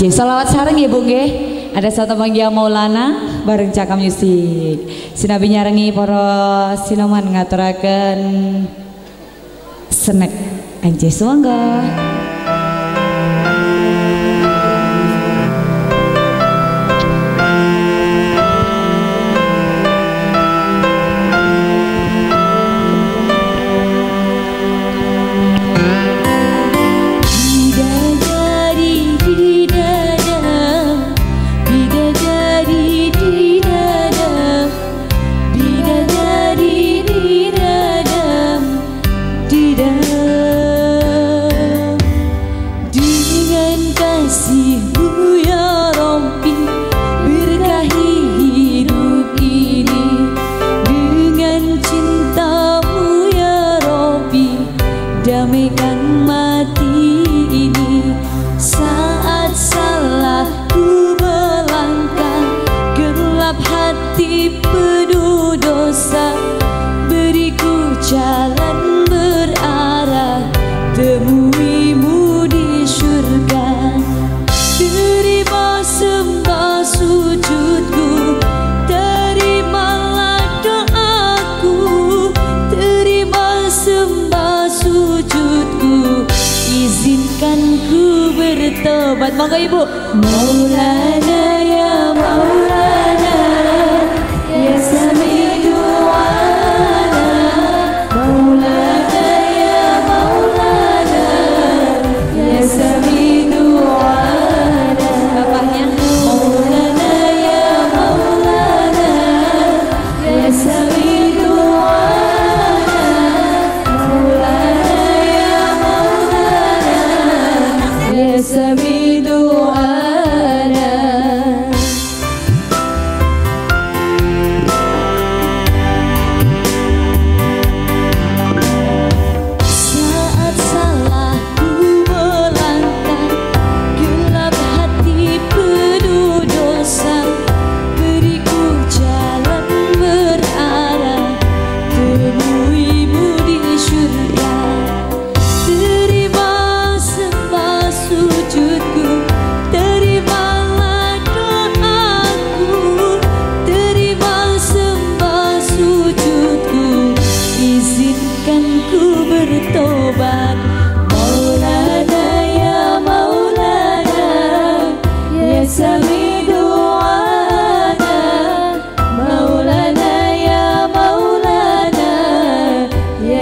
J salawat sarang ya Bung. Ya. Ada satu panggil Maulana bareng Cakam Musik. Sinabi nyarengi para sinoman ngaturakan snack. Anjay semangga. hati penuh dosa. Beriku jalan berarah. Temuimu di surga Terima sembah sujudku. Terimalah doaku. Terima sembah sujudku. Izinkan ku bertobat. Monggo ibu. Maulana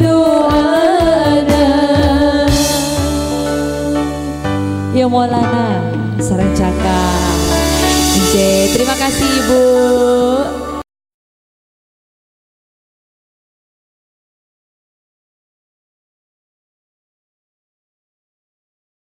doana Ya Maulana Serencaka Terima kasih Ibu